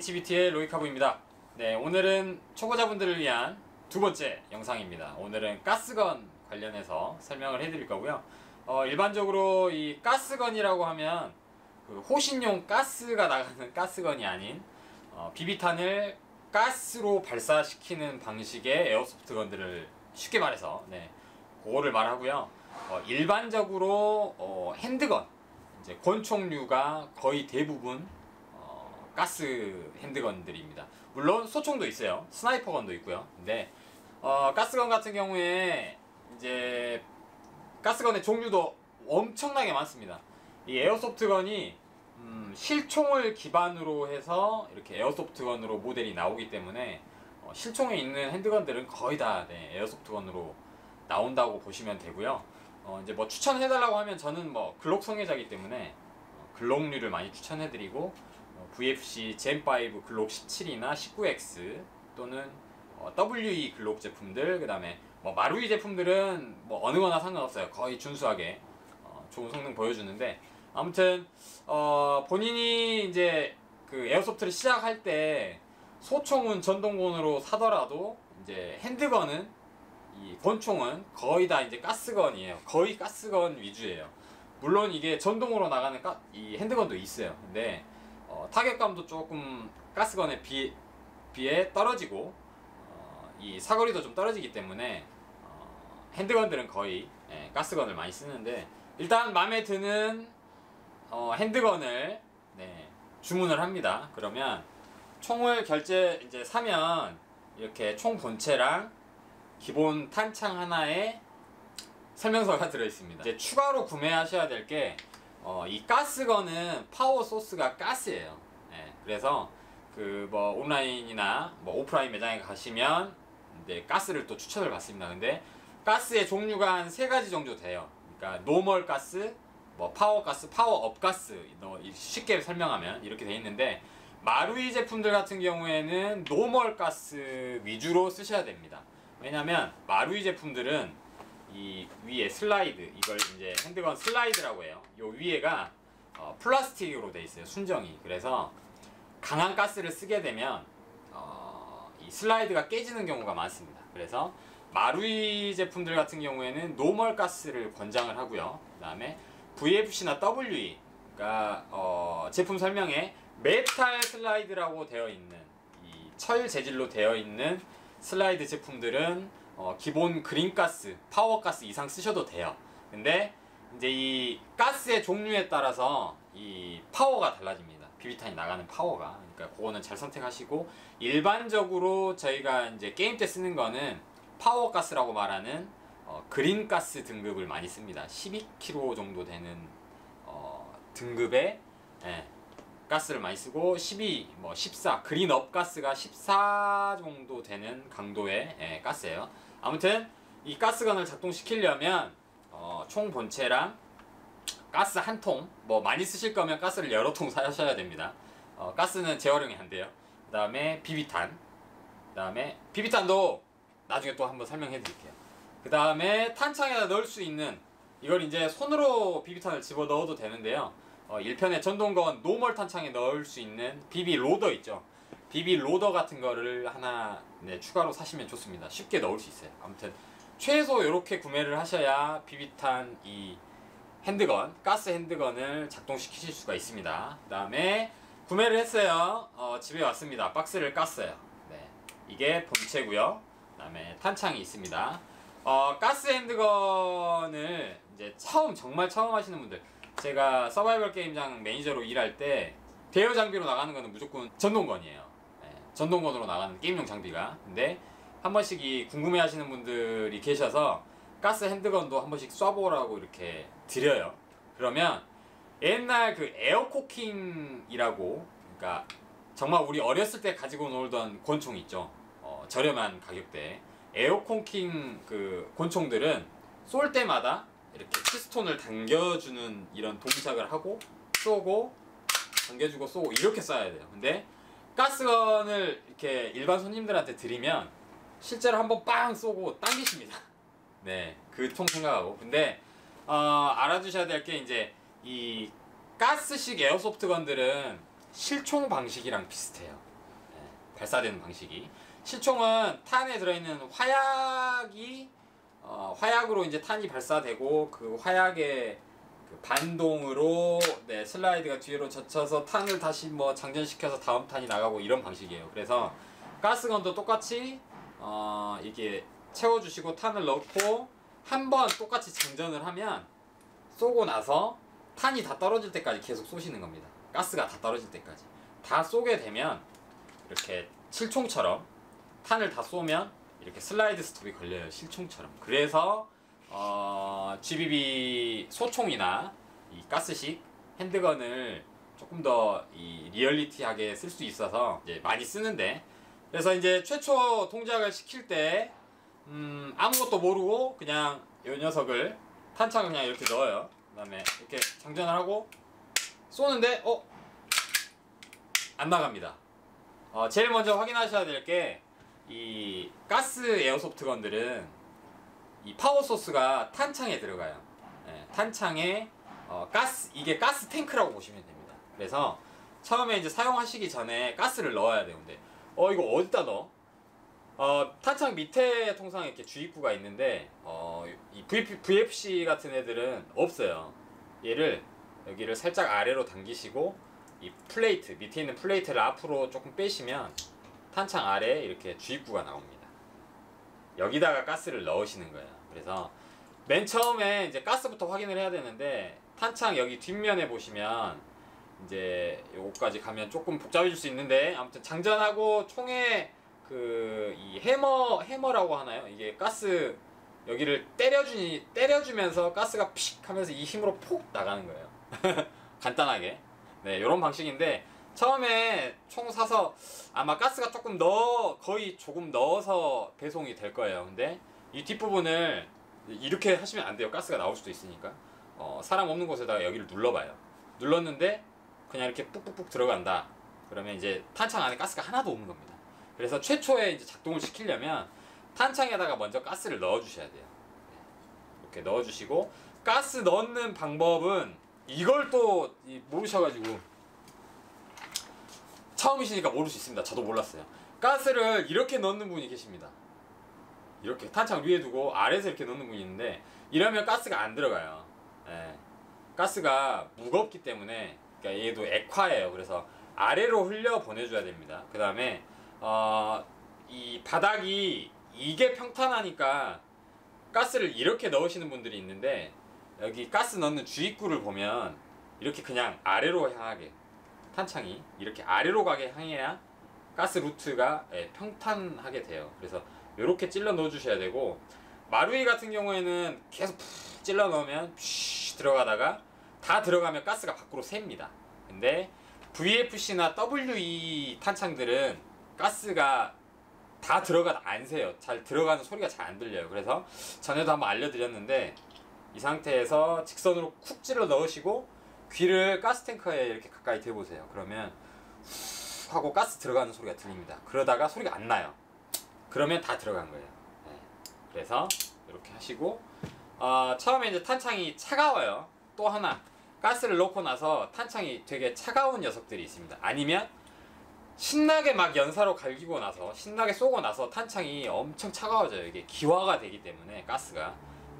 HBT의 로이카부입니다. 네, 오늘은 초보자분들을 위한 두 번째 영상입니다. 오늘은 가스건 관련해서 설명을 해드릴 거고요. 어, 일반적으로 이 가스건이라고 하면 그 호신용 가스가 나가는 가스건이 아닌 어, 비비탄을 가스로 발사시키는 방식의 에어소프트 건들을 쉽게 말해서 네, 그거를 말하고요. 어, 일반적으로 어, 핸드건 이제 권총류가 거의 대부분 어, 가스 핸드건들입니다. 물론 소총도 있어요. 스나이퍼건도 있고요. 근데 어, 가스건 같은 경우에 이제 가스건의 종류도 엄청나게 많습니다. 이 에어소프트건이 음, 실총을 기반으로 해서 이렇게 에어소프트건으로 모델이 나오기 때문에 어, 실총에 있는 핸드건들은 거의 다 네, 에어소프트건으로 나온다고 보시면 되고요. 어, 이제 뭐 추천해달라고 하면 저는 뭐 글록 성애자이기 때문에 어, 글록류를 많이 추천해드리고 어, VFC 젠5 글록 17이나 19X 또는 어, WE 글록 제품들 그 다음에 뭐 마루이 제품들은 뭐 어느 거나 상관없어요. 거의 준수하게 어, 좋은 성능 보여주는데 아무튼 어, 본인이 이제 그 에어소프트를 시작할 때 소총은 전동건으로 사더라도 이제 핸드건은 이 권총은 거의 다 이제 가스건이에요. 거의 가스건 위주예요. 물론 이게 전동으로 나가는 가, 이 핸드건도 있어요. 근데 어, 타격감도 조금 가스건에 비, 비해 떨어지고 어, 이 사거리도 좀 떨어지기 때문에 어, 핸드건들은 거의 예, 가스건을 많이 쓰는데 일단 마음에 드는 어, 핸드건을 네, 주문을 합니다. 그러면 총을 결제 이제 사면 이렇게 총 본체랑 기본 탄창 하나에 설명서가 들어 있습니다. 이제 추가로 구매하셔야 될 게 어, 이 가스건은 파워 소스가 가스예요. 네, 그래서 그 뭐 온라인이나 뭐 오프라인 매장에 가시면 이제 가스를 또 추천을 받습니다. 근데 가스의 종류가 한 세 가지 정도 돼요. 그러니까 normal 가스, 뭐 파워 가스, 파워 업 가스 쉽게 설명하면 이렇게 돼 있는데 마루이 제품들 같은 경우에는 normal 가스 위주로 쓰셔야 됩니다. 왜냐면 마루이 제품들은 이 위에 슬라이드 이걸 이제 handgun 슬라이드라고 해요. 요 위에가 어, 플라스틱으로 돼 있어요. 순정이. 그래서 강한 가스를 쓰게 되면 어, 이 슬라이드가 깨지는 경우가 많습니다. 그래서 마루이 제품들 같은 경우에는 normal 가스를 권장을 하고요. 그 다음에 VFC나 WE 그러니까 어, 제품 설명에 메탈 슬라이드라고 되어 있는 이 철 재질로 되어 있는 슬라이드 제품들은 어, 기본 green가스, 파워가스 이상 쓰셔도 돼요. 근데 이제 이 가스의 종류에 따라서 이 파워가 달라집니다. 비비탄이 나가는 파워가. 그러니까 그거는 잘 선택하시고 일반적으로 저희가 이제 게임 때 쓰는 거는 파워가스라고 말하는 어, 그린가스 등급을 많이 씁니다. 12kg 정도 되는 어, 등급의 예, 가스를 많이 쓰고 12, 뭐 14, 그린업 가스가 14 정도 되는 강도의 예, 가스예요. 아무튼 이 가스건을 작동시키려면 어, 총 본체랑 가스 한 통, 뭐 많이 쓰실 거면 가스를 여러 통 사셔야 됩니다. 어, 가스는 재활용이 안 돼요. 그 다음에 비비탄, 그 다음에 비비탄도 나중에 또 한번 설명해 드릴게요. 그 다음에 탄창에다 넣을 수 있는 이걸 이제 손으로 비비탄을 집어 넣어도 되는데요. 어, 1편의 전동건 normal 탄창에 넣을 수 있는 BB loader 있죠. BB loader 같은 거를 하나 네, 추가로 사시면 좋습니다. 쉽게 넣을 수 있어요. 아무튼 최소 이렇게 구매를 하셔야 비비탄 이 handgun, 가스 handgun을 작동시키실 수가 있습니다. 그 다음에 구매를 했어요. 어, 집에 왔습니다. 박스를 깠어요. 네, 이게 본체고요. 그 다음에 탄창이 있습니다. 어, 가스 핸드건을 이제 처음 정말 처음 하시는 분들 제가 서바이벌 게임장 매니저로 일할 때 대여 장비로 나가는 거는 무조건 전동건이에요. 네, 전동건으로 나가는 게임용 장비가. 근데 한 번씩 이 궁금해 하시는 분들이 계셔서 가스 핸드건도 한 번씩 쏴보라고 이렇게 드려요. 그러면 옛날 그 air cocking이라고 그러니까 정말 우리 어렸을 때 가지고 놀던 권총 있죠. 어, 저렴한 가격대. air cocking 그 권총들은 쏠 때마다 이렇게 피스톤을 당겨주는 이런 동작을 하고 쏘고 당겨주고 쏘고 이렇게 쏴야 돼요. 근데 가스건을 이렇게 일반 손님들한테 드리면 실제로 한번 빵 쏘고 당기십니다. 네, 그총 생각하고. 근데 어, 알아두셔야 될 게 이제 이 가스식 에어소프트건들은 실총 방식이랑 비슷해요. 예, 발사되는 방식이. 실총은 탄에 들어있는 화약이 어, 화약으로 이제 탄이 발사되고 그 화약의 그 반동으로 네, 슬라이드가 뒤로 젖혀서 탄을 다시 뭐 장전시켜서 다음 탄이 나가고 이런 방식이에요. 그래서 가스건도 똑같이 어, 이게 채워주시고 탄을 넣고 한 번 똑같이 장전을 하면 쏘고 나서 탄이 다 떨어질 때까지 계속 쏘시는 겁니다. 가스가 다 떨어질 때까지. 다 쏘게 되면 이렇게 실총처럼 탄을 다 쏘면 이렇게 슬라이드 스톱이 걸려요. 실총처럼. 그래서 어, GBB 소총이나 이 가스식 핸드건을 조금 더이 리얼리티하게 쓸 수 있어서 이제 많이 쓰는데 그래서 이제 최초 동작을 시킬 때 음, 아무것도 모르고 그냥 이 녀석을 탄창을 그냥 이렇게 넣어요. 그 다음에 이렇게 장전을 하고 쏘는데 어? 안 나갑니다. 어, 제일 먼저 확인하셔야 될 게 이 가스 airsoft gun들은 이 파워 소스가 탄창에 들어가요. 예, 탄창에 어, 가스 이게 가스 탱크라고 보시면 됩니다. 그래서 처음에 이제 사용하시기 전에 가스를 넣어야 되는데 어 이거 어디다 넣어? 어, 탄창 밑에 통상 이렇게 주입구가 있는데 어, 이 VF, VFC 같은 애들은 없어요. 얘를 여기를 살짝 아래로 당기시고 이 plate 밑에 있는 plate를 앞으로 조금 빼시면 탄창 아래에 이렇게 주입구가 나옵니다. 여기다가 가스를 넣으시는 거예요. 그래서 맨 처음에 이제 가스부터 확인을 해야 되는데 탄창 여기 뒷면에 보시면 이제 요거까지 가면 조금 복잡해질 수 있는데 아무튼 장전하고 총에 그 이 해머 해머라고 하나요? 이게 가스 여기를 때려주니 때려주면서 가스가 픽 하면서 이 힘으로 폭 나가는 거예요. 간단하게 네 이런 방식인데 처음에 총 사서 아마 가스가 조금 넣어 거의 조금 넣어서 배송이 될 거예요. 근데 이 뒷부분을 이렇게 하시면 안 돼요. 가스가 나올 수도 있으니까 어, 사람 없는 곳에다가 여기를 눌러봐요. 눌렀는데 그냥 이렇게 뿍뿍뿍 들어간다. 그러면 이제 탄창 안에 가스가 하나도 없는 겁니다. 그래서 최초에 이제 작동을 시키려면 탄창에다가 먼저 가스를 넣어 주셔야 돼요. 이렇게 넣어 주시고 가스 넣는 방법은 이걸 또 이- 모르셔가지고 처음이시니까 모를 수 있습니다. 저도 몰랐어요. 가스를 이렇게 넣는 분이 계십니다. 이렇게 탄창 위에 두고 아래에서 이렇게 넣는 분이 있는데 이러면 가스가 안 들어가요. 예. 가스가 무겁기 때문에 그러니까 얘도 액화예요. 그래서 아래로 흘려 보내줘야 됩니다. 그 다음에 어, 이 바닥이 이게 평탄하니까 가스를 이렇게 넣으시는 분들이 있는데 여기 가스 넣는 주입구를 보면 이렇게 그냥 아래로 향하게 탄창이 이렇게 아래로 가게 향해야 가스 루트가 예, 평탄하게 돼요. 그래서 이렇게 찔러 넣어 주셔야 되고 마루이 같은 경우에는 계속 푹 찔러 넣으면 쉬 들어가다가 다 들어가면 가스가 밖으로 셉니다. 근데 VFC나 WE 탄창들은 가스가 다 들어가다 안 새요. 잘 들어가는 소리가 잘 안 들려요. 그래서 전에도 한번 알려드렸는데 이 상태에서 직선으로 쿡 찔러 넣으시고 귀를 가스 탱커에 이렇게 가까이 대보세요. 그러면 후 하고 가스 들어가는 소리가 들립니다. 그러다가 소리가 안 나요. 그러면 다 들어간 거예요. 네. 그래서 이렇게 하시고 어, 처음에 이제 탄창이 차가워요. 또 하나 가스를 넣고 나서 탄창이 되게 차가운 녀석들이 있습니다. 아니면 신나게 막 연사로 갈기고 나서 신나게 쏘고 나서 탄창이 엄청 차가워져요. 이게 기화가 되기 때문에 가스가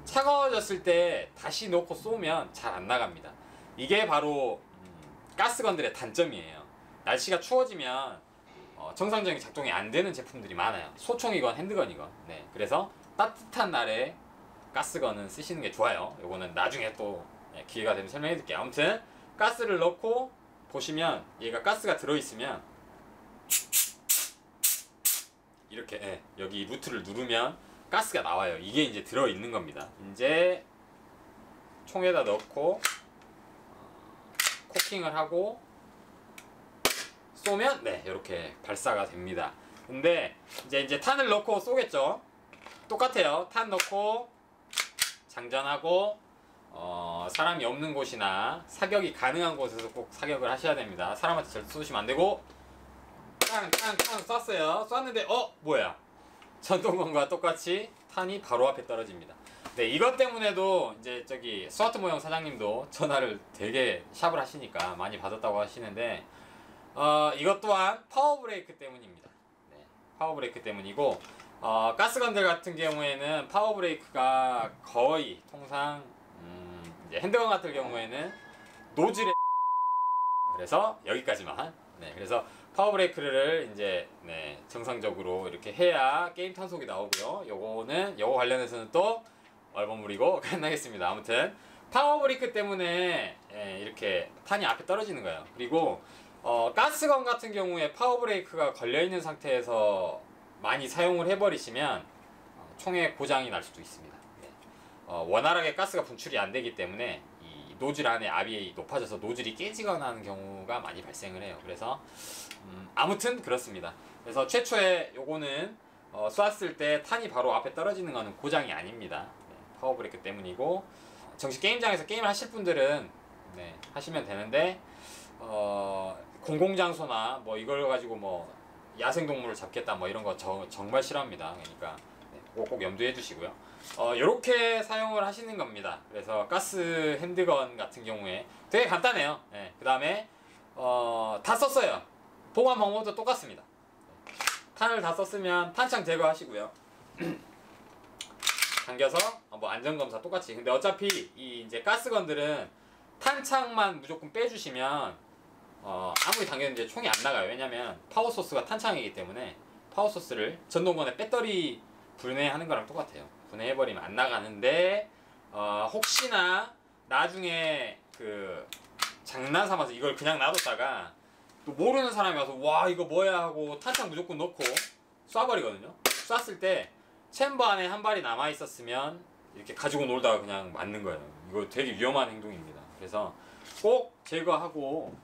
차가워졌을 때 다시 놓고 쏘면 잘 안 나갑니다. 이게 바로 음, 가스건들의 단점이에요. 날씨가 추워지면 어, 정상적인 작동이 안 되는 제품들이 많아요. 소총이건 핸드건이건. 네, 그래서 따뜻한 날에 가스건은 쓰시는 게 좋아요. 요거는 나중에 또 네, 기회가 되면 설명해 드릴게요. 아무튼 가스를 넣고 보시면 얘가 가스가 들어 있으면 이렇게 예, 여기 루트를 누르면 가스가 나와요. 이게 이제 들어 있는 겁니다. 이제 총에다 넣고 어, 코킹을 하고 쏘면 네 이렇게 발사가 됩니다. 근데 이제 이제 탄을 넣고 쏘겠죠. 똑같아요. 탄 넣고 장전하고 어, 사람이 없는 곳이나 사격이 가능한 곳에서 꼭 사격을 하셔야 됩니다. 사람한테 절대 쏘시면 안 되고 깡깡깡 쐈어요. 쐈는데 어 뭐야? 전동건과 똑같이 탄이 바로 앞에 떨어집니다. 네 이것 때문에도 이제 저기 스와트 모형 사장님도 전화를 되게 shop을 하시니까 많이 받았다고 하시는데 어, 이것 또한 파워 브레이크 때문입니다. 네, 파워 브레이크 때문이고 어, 가스건들 같은 경우에는 파워 브레이크가 거의 통상 음, handgun 같은 경우에는 노즐에 그래서 여기까지만. 네, 그래서 파워 브레이크를 이제 네, 정상적으로 이렇게 해야 게임 탄속이 나오고요. 요거는 요거 관련해서는 또 얼버무리고 끝나겠습니다. 아무튼 파워 브레이크 때문에 예, 이렇게 탄이 앞에 떨어지는 거예요. 그리고 어, 가스건 같은 경우에 파워 브레이크가 걸려 있는 상태에서 많이 사용을 해버리시면 어, 총에 고장이 날 수도 있습니다. 네. 어, 원활하게 가스가 분출이 안 되기 때문에 이 노즐 안에 압이 높아져서 노즐이 깨지거나 하는 경우가 많이 발생을 해요. 그래서 음, 아무튼 그렇습니다. 그래서 최초에 요거는 어, 쐈을 때 탄이 바로 앞에 떨어지는 거는 고장이 아닙니다. 네, 파워 브레이크 때문이고 정식 게임장에서 게임을 하실 분들은 네, 하시면 되는데 어, 공공장소나 뭐 이걸 가지고 뭐 야생동물을 잡겠다 뭐 이런 거 저, 정말 싫어합니다. 그러니까 네, 그거 꼭 염두해 두시고요. 어, 이렇게 사용을 하시는 겁니다. 그래서 가스 핸드건 같은 경우에 되게 간단해요. 네, 그 다음에 어, 다 썼어요. 보관 방법도 똑같습니다. 탄을 다 썼으면 탄창 제거하시고요. 당겨서 어, 뭐 안전 검사 똑같이. 근데 어차피 이 이제 가스건들은 탄창만 무조건 빼주시면 어, 아무리 당겼는데 총이 안 나가요. 왜냐면 파워 소스가 탄창이기 때문에 파워 소스를 전동건에 배터리 분해하는 거랑 똑같아요. 분해해버리면 안 나가는데 어, 혹시나 나중에 그 장난 삼아서 이걸 그냥 놔뒀다가 또 모르는 사람이 와서 와 이거 뭐야 하고 탄창 무조건 넣고 쏴버리거든요. 쐈을 때 챔버 안에 한 발이 남아 있었으면 이렇게 가지고 놀다가 그냥 맞는 거예요. 이거 되게 위험한 행동입니다. 그래서 꼭 제거하고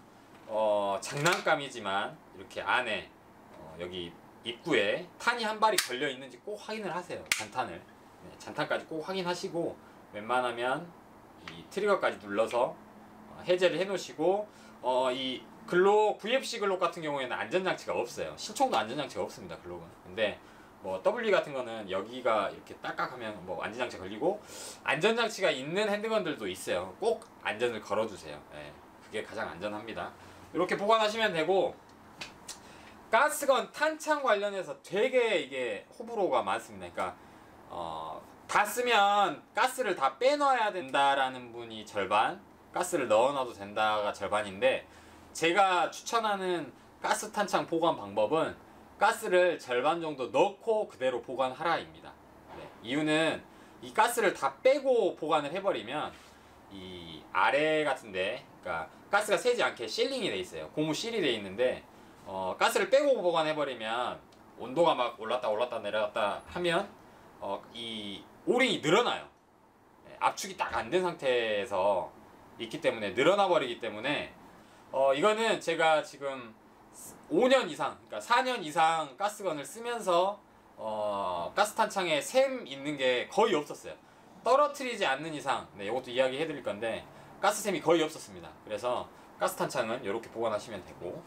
어, 장난감이지만 이렇게 안에 어, 여기 입구에 탄이 한 발이 걸려 있는지 꼭 확인을 하세요. 잔탄을 네, 잔탄까지 꼭 확인하시고 웬만하면 이 트리거까지 눌러서 어, 해제를 해놓으시고 어, 이 글록 VFC 글록 같은 경우에는 안전장치가 없어요. 실총도 안전장치가 없습니다. 글록은. 근데 뭐 W 같은 거는 여기가 이렇게 딱딱하면 뭐 안전장치 걸리고 안전장치가 있는 핸드건들도 있어요. 꼭 안전을 걸어두세요. 예, 그게 가장 안전합니다. 이렇게 보관하시면 되고 가스건 탄창 관련해서 되게 이게 호불호가 많습니다. 그러니까 어, 다 쓰면 가스를 다 빼놔야 된다라는 분이 절반, 가스를 넣어놔도 된다가 절반인데 제가 추천하는 가스 탄창 보관 방법은 가스를 절반 정도 넣고 그대로 보관하라 입니다. 네, 이유는 이 가스를 다 빼고 보관을 해버리면 이 아래 같은데, 그러니까 가스가 새지 않게 실링이 돼 있어요. 고무 실이 돼 있는데 어, 가스를 빼고 보관해버리면 온도가 막 올랐다 올랐다 내려갔다 하면 어, 이 오링이 늘어나요. 네, 압축이 딱 안 된 상태에서 있기 때문에 늘어나 버리기 때문에 어, 이거는 제가 지금 5년 이상, 그러니까 4년 이상 가스건을 쓰면서 어, 가스 탄창에 샘 있는 게 거의 없었어요. 떨어뜨리지 않는 이상, 네, 이것도 이야기 해드릴 건데 가스 샘이 거의 없었습니다. 그래서 가스 탄창은 이렇게 보관하시면 되고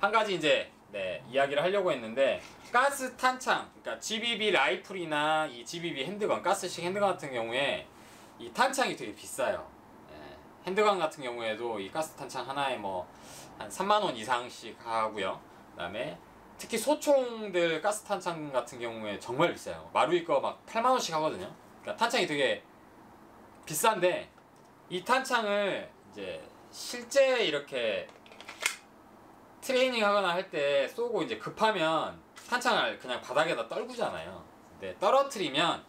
한 가지 이제 네, 이야기를 하려고 했는데 가스 탄창, 그러니까 GBB 라이플이나 이 GBB 핸드건, 가스식 핸드건 같은 경우에 이 탄창이 되게 비싸요. 네, 핸드건 같은 경우에도 이 가스 탄창 하나에 뭐 한 3만 원 이상씩 하고요. 그 다음에 특히 소총들 가스 탄창 같은 경우에 정말 비싸요. 마루이 거 막 8만 원씩 하거든요. 그러니까 탄창이 되게 비싼데 이 탄창을 이제 실제 이렇게 트레이닝 하거나 할 때 쏘고 이제 급하면 탄창을 그냥 바닥에다 떨구잖아요. 근데 떨어뜨리면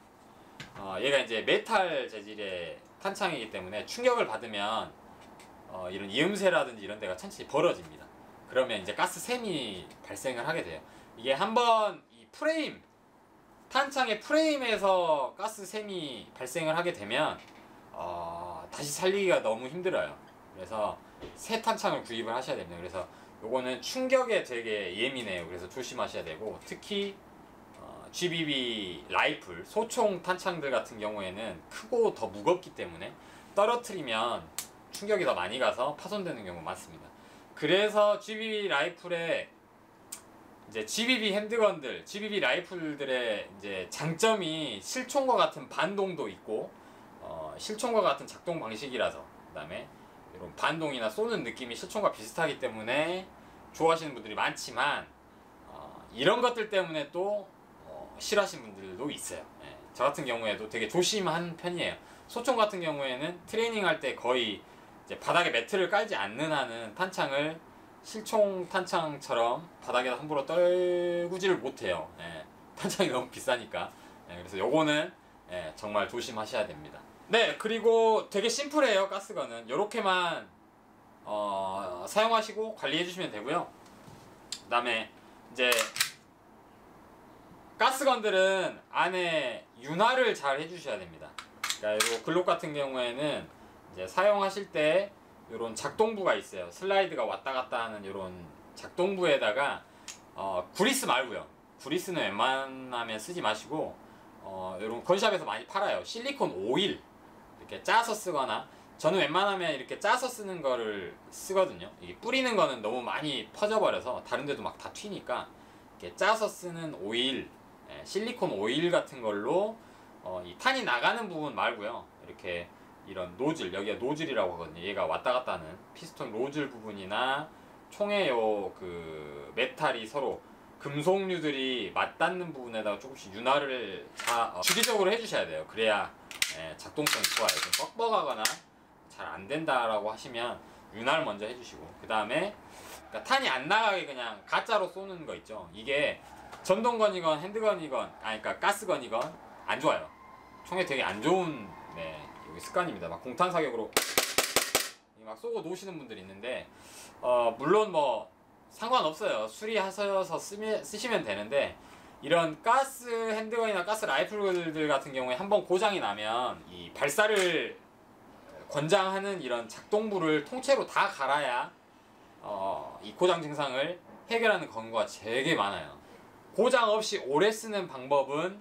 어, 얘가 이제 메탈 재질의 탄창이기 때문에 충격을 받으면 어, 이런 이음새라든지 이런 데가 천천히 벌어집니다. 그러면 이제 가스샘이 발생을 하게 돼요. 이게 한번 이 프레임 탄창의 프레임에서 가스샘이 발생을 하게 되면 어, 다시 살리기가 너무 힘들어요. 그래서 새 탄창을 구입을 하셔야 됩니다. 그래서 요거는 충격에 되게 예민해요. 그래서 조심하셔야 되고 특히 어, GBB 라이플 소총 탄창들 같은 경우에는 크고 더 무겁기 때문에 떨어뜨리면 충격이 더 많이 가서 파손되는 경우가 많습니다. 그래서 GBB 라이플의 이제 GBB 핸드건들, GBB 라이플들의 이제 장점이 실총과 같은 반동도 있고 어, 실총과 같은 작동 방식이라서 그다음에 이런 반동이나 쏘는 느낌이 실총과 비슷하기 때문에 좋아하시는 분들이 많지만 어, 이런 것들 때문에 또 어, 싫어하시는 분들도 있어요. 예, 저 같은 경우에도 되게 조심한 편이에요. 소총 같은 경우에는 트레이닝 할 때 거의 이제 바닥에 매트를 깔지 않는 한은 탄창을 실총 탄창처럼 바닥에다 함부로 떨구지를 못해요. 예, 탄창이 너무 비싸니까. 예, 그래서 요거는 예, 정말 조심하셔야 됩니다. 네, 그리고 되게 심플해요, 가스건은. 요렇게만 어, 사용하시고 관리해 주시면 되고요. 그 다음에 이제 가스건들은 안에 윤활을 잘 해주셔야 됩니다. 그러니까 요 글록 같은 경우에는 이제 사용하실 때 이런 작동부가 있어요. 슬라이드가 왔다 갔다 하는 이런 작동부에다가 어, 구리스 말고요. 구리스는 웬만하면 쓰지 마시고 어, 이런 건샵에서 많이 팔아요. 실리콘 오일 이렇게 짜서 쓰거나 저는 웬만하면 이렇게 짜서 쓰는 거를 쓰거든요. 이게 뿌리는 거는 너무 많이 퍼져버려서 다른 데도 막 다 튀니까 이렇게 짜서 쓰는 오일, 예, 실리콘 오일 같은 걸로 어, 이 탄이 나가는 부분 말고요. 이렇게 이런 노즐, 여기가 노즐이라고 하거든요. 얘가 왔다 갔다 하는 피스톤 노즐 부분이나 총의 요그 메탈이 서로 금속류들이 맞닿는 부분에다가 조금씩 윤활을 자, 어, 주기적으로 해주셔야 돼요. 그래야 예, 작동성이 좋아요. 좀 뻑뻑하거나 잘 안 된다라고 하시면 윤활 먼저 해주시고 그 다음에 그러니까 탄이 안 나가게 그냥 가짜로 쏘는 거 있죠. 이게 전동건이건 핸드건이건 아니 그러니까 가스건이건 안 좋아요. 총에 되게 안 좋은 네, 여기 습관입니다. 막 공탄 사격으로 막 쏘고 놓으시는 분들이 있는데 어, 물론 뭐 상관없어요. 수리하셔서 쓰면, 쓰시면 되는데 이런 가스 핸드건이나 가스 라이플들 같은 경우에 한번 고장이 나면 이 발사를 권장하는 이런 작동부를 통째로 다 갈아야 어, 이 고장 증상을 해결하는 경우가 되게 많아요. 고장 없이 오래 쓰는 방법은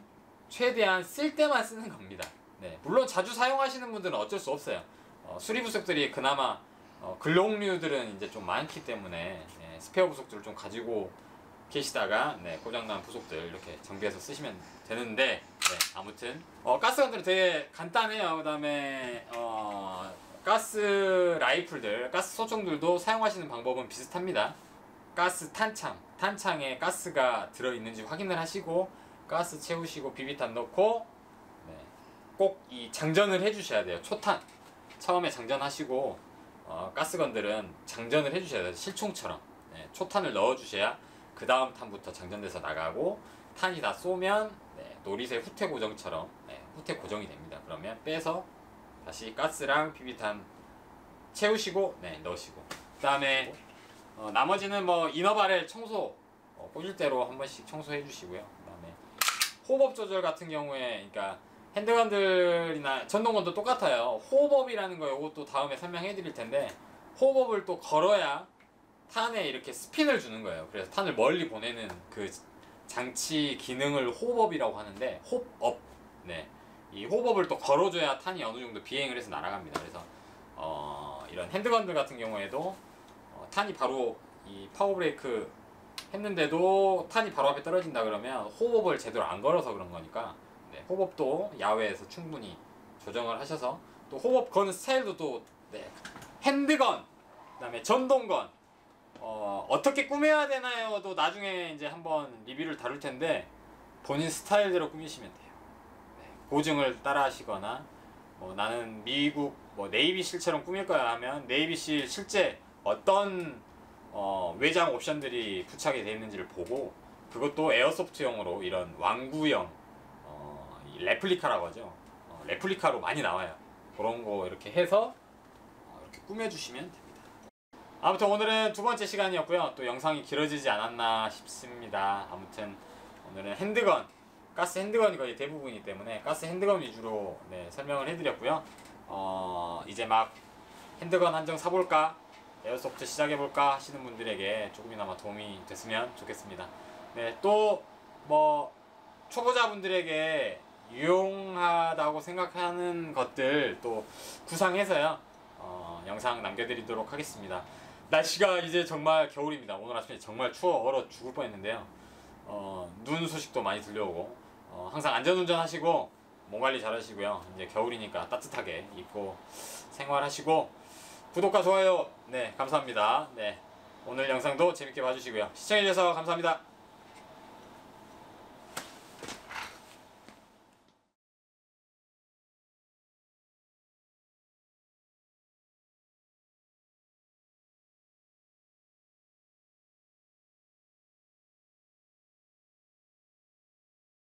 최대한 쓸 때만 쓰는 겁니다. 네, 물론 자주 사용하시는 분들은 어쩔 수 없어요. 어, 수리 부속들이 그나마 어, 근록류들은 이제 좀 많기 때문에 네, 스페어 부속들을 좀 가지고 계시다가 네, 고장난 부속들 이렇게 정비해서 쓰시면 되는데 네, 아무튼 어, 가스건들은 되게 간단해요. 그 다음에 어, 가스 라이플들, 가스 소총들도 사용하시는 방법은 비슷합니다. 가스 탄창, 탄창에 가스가 들어있는지 확인을 하시고 가스 채우시고 비비탄 넣고 네, 꼭 이 장전을 해주셔야 돼요. 초탄 처음에 장전하시고 어, 가스건들은 장전을 해주셔야 돼요. 실총처럼 네, 초탄을 넣어주셔야 그 다음 탄부터 장전돼서 나가고 탄이 다 쏘면 네, 노릿의 후퇴 고정처럼 네, 후퇴 고정이 됩니다. 그러면 빼서 다시 가스랑 비비탄 채우시고 네, 넣으시고 그 다음에 어, 나머지는 뭐 inner barrel 청소 어, 꽂을대로 한 번씩 청소해 주시고요. 그 다음에 hop-up 조절 같은 경우에 그러니까 handgun들이나 전동건도 똑같아요. hop-up이라는 거 이것도 다음에 설명해 드릴 텐데 hop-up을 또 걸어야 탄에 이렇게 스핀을 주는 거예요. 그래서 탄을 멀리 보내는 그 장치 기능을 hop-up이라고 하는데 hop-up. 네. 이 hop-up을 또 걸어줘야 탄이 어느 정도 비행을 해서 날아갑니다. 그래서 어, 이런 handgun들 같은 경우에도 어, 탄이 바로 이 파워브레이크 했는데도 탄이 바로 앞에 떨어진다 그러면 hop-up을 제대로 안 걸어서 그런 거니까 네, hop-up도 야외에서 충분히 조정을 하셔서 또 hop-up 거는 스타일도 또 네, handgun 그다음에 전동건 어, 어떻게 꾸며야 되나요도 나중에 이제 한번 리뷰를 다룰 텐데 본인 스타일대로 꾸미시면 돼요. 네, 고증을 따라하시거나 뭐 나는 미국 뭐 네이비실처럼 꾸밀 거야 하면 네이비실 실제 어떤 어, 외장 옵션들이 부착이 되어 있는지를 보고 그것도 에어소프트용으로 이런 왕구형 레플리카라고 하죠. 어, 레플리카로 많이 나와요. 그런 거 이렇게 해서 어, 이렇게 꾸며주시면 됩니다. 아무튼 오늘은 두 번째 시간이었고요. 또 영상이 길어지지 않았나 싶습니다. 아무튼 오늘은 핸드건, 가스 핸드건이 거의 대부분이기 때문에 가스 핸드건 위주로 네, 설명을 해드렸고요. 어, 이제 막 핸드건 한정 사볼까? 에어소프트 시작해볼까 하시는 분들에게 조금이나마 도움이 됐으면 좋겠습니다. 네, 또 뭐 초보자분들에게 유용하다고 생각하는 것들 또 구상해서요 어, 영상 남겨드리도록 하겠습니다. 날씨가 이제 정말 겨울입니다. 오늘 아침에 정말 추워 얼어 죽을 뻔했는데요. 어, 눈 소식도 많이 들려오고 어, 항상 안전운전 하시고 몸 관리 잘 하시고요. 이제 겨울이니까 따뜻하게 입고 생활하시고 구독과 좋아요 네 감사합니다. 네 오늘 영상도 재밌게 봐주시고요. 시청해주셔서 감사합니다.